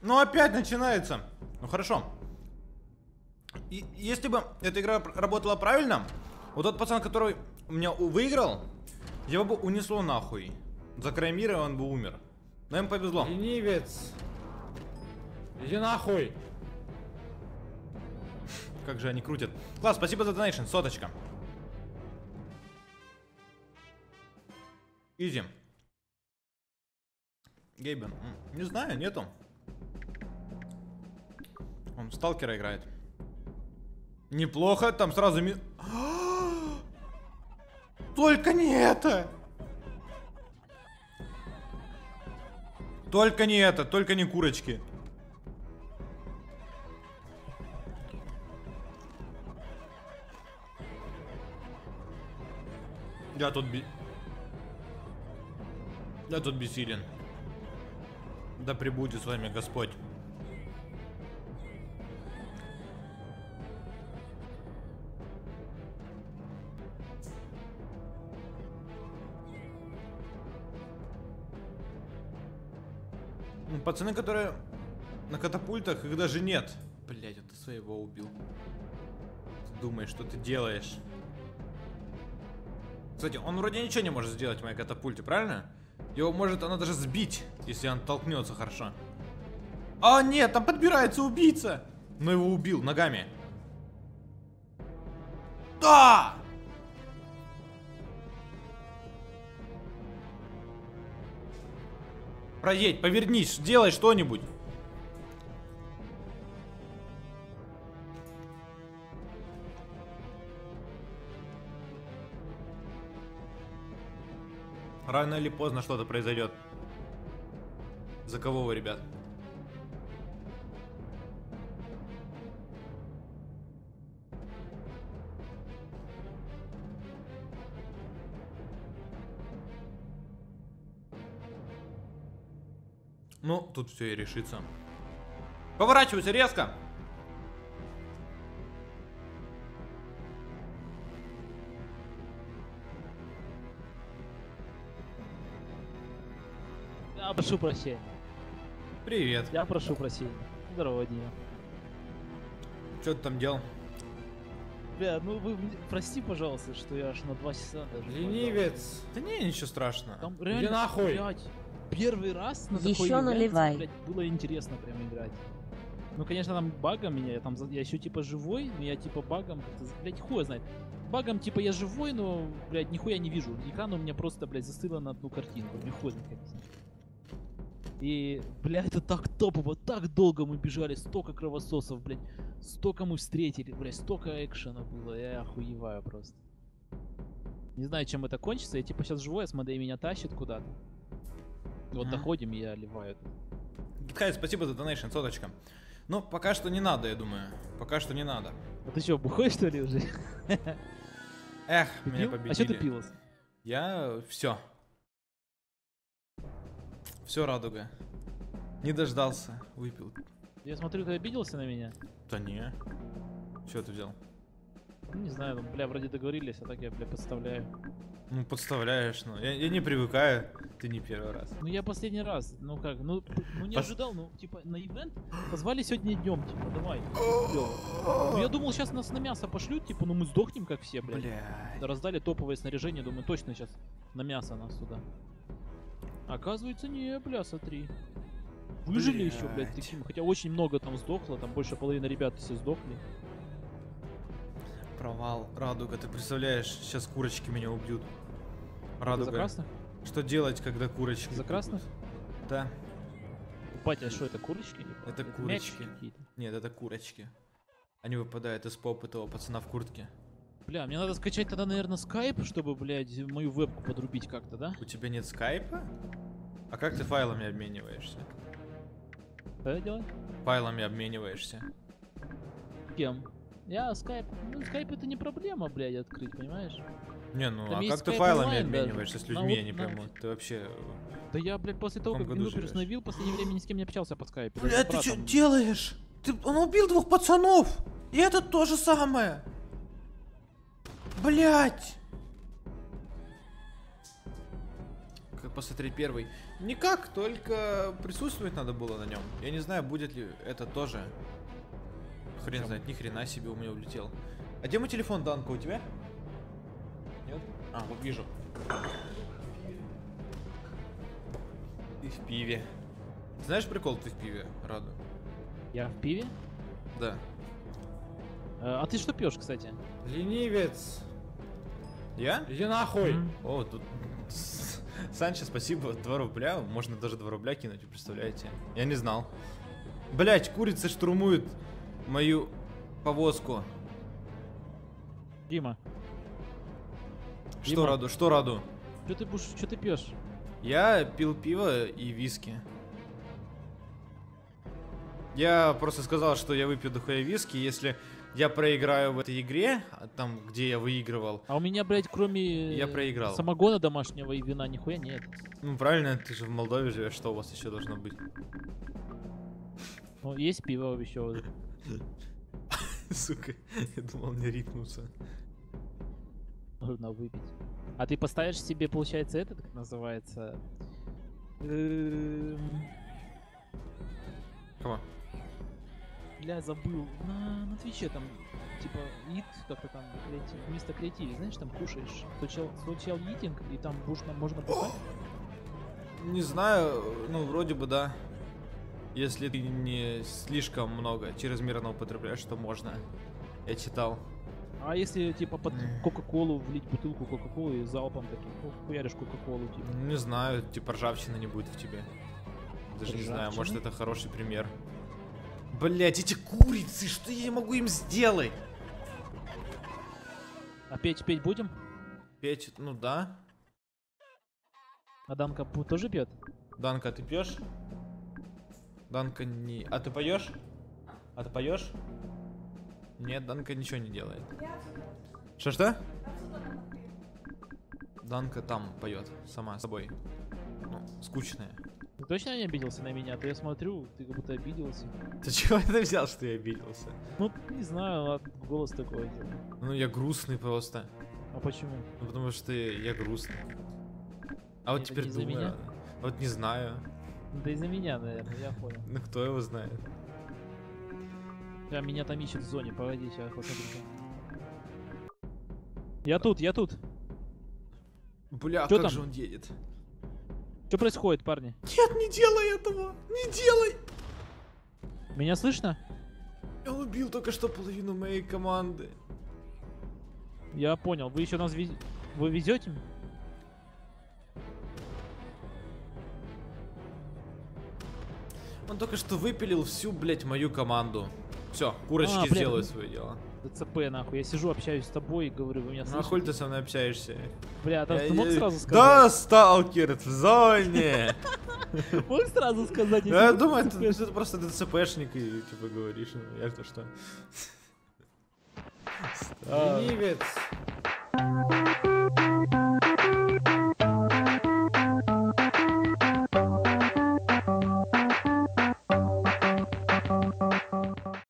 Ну опять начинается. Ну хорошо. И если бы эта игра работала правильно, вот тот пацан, который у меня выиграл, его бы унесло нахуй. За край мира он бы умер. Но им повезло. Ленивец. Иди нахуй. Как же они крутят. Класс, спасибо за донейшн, соточка. Изи. Гейбен. Не знаю, нету. Он сталкера играет. Неплохо, там сразу ми... Только не это! Только не это, только не курочки. Я тут би... Я тут бессилен. Да пребудет с вами Господь. Пацаны, которые на катапультах, их даже нет. Блять, ты своего убил. Ты думаешь, что ты делаешь? Кстати, он вроде ничего не может сделать в моей катапульте, правильно? Его может она даже сбить, если он толкнется хорошо. А, нет, там подбирается убийца! Но его убил ногами. Да! Проедь, повернись, делай что-нибудь. Рано или поздно что-то произойдет. За кого вы, ребят? Ну, тут все и решится. Поворачивайся резко! Я прошу прощения. Привет. Я прошу прощения. Здорово, Дима. Что ты там делал? Бля, ну вы прости, пожалуйста, что я аж на два часа даже. Ленивец. Да не, ничего страшного. Там реально, нахуй. блядь, первый раз на такой ивент, наливай. блядь, было интересно прям играть. Ну, конечно, там багом меня, я там, я еще типа живой, но я типа багом, блядь, хуй знает. Багом, типа, я живой, но, блядь, нихуя не вижу. Экран у меня просто, блядь, застыло на одну картинку. Мне хуй знает, как объяснить. И, блядь, это так топово, так долго мы бежали, столько кровососов, блядь, столько мы встретили, блядь, столько экшена было, я охуеваю просто. Не знаю, чем это кончится, я типа сейчас живой, а Асмодей меня тащит куда-то. Вот Мгм. доходим, я ливаю. Гитхай, спасибо за донейшн, соточка. Ну, пока что не надо, я думаю. Пока что не надо. А ты что, бухой что ли уже? Эх, Ты меня пил? победили. А что ты пилос? Я все. Все радуга. Не дождался, выпил. Я смотрю, ты обиделся на меня? Да не. Что ты взял? Ну, не знаю, бля, вроде договорились, а так я, бля, подставляю. Ну, подставляешь, ну. Я, я не привыкаю, ты не первый раз. Ну я последний раз, ну как, ну, ну не Пос- ожидал, ну типа на ивент позвали сегодня днем, типа, давай. Ну я думал, сейчас нас на мясо пошлют, типа, ну мы сдохнем как все, блядь. Бля. Раздали топовое снаряжение, думаю, точно сейчас на мясо нас туда. Оказывается, не, бля, смотри. Выжили еще, блядь, Блядь. таким. Хотя очень много там сдохло, там больше половины ребят все сдохли. Провал. Радуга, ты представляешь, сейчас курочки меня убьют. Это Радуга. за красных? Что делать, когда курочки? За красных? бегут? Да. Батя, а что это, курочки? Это мячики курочки. Нет, это курочки. Они выпадают из попы того пацана в куртке. Бля, мне надо скачать тогда, наверное, скайп, чтобы, блядь, мою вебку подрубить как-то, да? У тебя нет скайпа? А как ты файлами обмениваешься? Что я делаю? Файлами обмениваешься. Кем? Я скайп. Ну, скайп это не проблема, блядь, открыть, понимаешь? Не, ну Там а как ты файлами даже. обмениваешься с людьми, я не на- пойму. Ты вообще... Да я, блядь, после того, как живешь? переустановил, в последнее время ни с кем не общался по скайпу. Бля, даже с ты что делаешь? Ты... Он убил двух пацанов! И этот то же самое! Блять! Как посмотреть первый? Никак, только присутствовать надо было на нем. Я не знаю, будет ли это тоже. Хрен знает, ни хрена себе у меня улетел. А где мой телефон, Данка, у тебя? Нет? А, вот вижу. Ты в пиве. Знаешь прикол, ты в пиве, Раду? Я в пиве? Да. Э, А ты что пьешь, кстати? Ленивец. Я? Иди нахуй. М. О, тут... Санчо, спасибо, 2 рубля. Можно даже 2 рубля кинуть, вы представляете? Я не знал. Блять, курица штурмует мою повозку. Дима, Что Дима. раду, что раду? что ты будешь, что ты пьешь? Я пил пиво и виски. Я просто сказал, что я выпью дохуя виски, если я проиграю в этой игре, а там, где я выигрывал. А у меня, блядь, кроме Я э, проиграл. самогона домашнего и вина нихуя нет. Ну, правильно, ты же в Молдове живешь, что у вас еще должно быть? Ну, есть пиво еще. Сука, я думал, мне рипнуться. Нужно выпить. А ты поставишь себе, получается, этот, как называется? Эм, Кого? Бля, забыл. На, на Твиче там, типа, eat, как-то там, креатив, вместо креатив, знаешь, там кушаешь. Social, social eating, и там можно, можно писать. Не знаю, ну, вроде бы да. Если ты не слишком много чрезмерно употребляешь, то можно. Я читал. А если, типа, под. Кока-Колу влить бутылку Кока-Колы и залпом таким, ну, хуяришь Кока-Колу, типа. Не знаю, типа ржавчины не будет в тебе. Даже не знаю, может Ржавчины? это хороший пример. Блять, эти курицы, что я могу им сделать? А петь, петь будем? Петь, ну да. А Данка тоже пьет? Данка, ты пьешь? Данка не... А ты поешь? А ты поешь? Нет, Данка ничего не делает. Что-что? Данка там поет, сама с собой. Ну, скучная. Ты точно не обиделся на меня? А то я смотрю, ты как будто обиделся. Ты чего это взял, что я обиделся? Ну, не знаю, ладно, голос такой. Ну, я грустный просто. А почему? Ну, потому что я грустный. А вот Это теперь думаю, меня? ладно. Вот не знаю. Да из-за меня, наверное, я понял. Ну, кто его знает. Да, меня там ищет в зоне, погоди, сейчас посмотрю. Я тут, я тут. Бля, Чё как там? же он едет? Что происходит, парни? Нет, не делай этого! Не делай! Меня слышно? Он убил только что половину моей команды. Я понял. Вы еще нас вез... Вы везете? Он только что выпилил всю, блядь, мою команду. Все, курочки А, блядь, сделают ну- свое дело. ДЦП, нахуй. Я сижу, общаюсь с тобой и говорю, вы меня Ну а слышите? хуй ты со мной общаешься? Бля, да, Я- ты мог я- сразу сказать? Да, сталкер в зоне! Мог сразу сказать, Я думаю, ты ты просто ДЦПшник и типа говоришь, ну я-то что? А, Ленивец.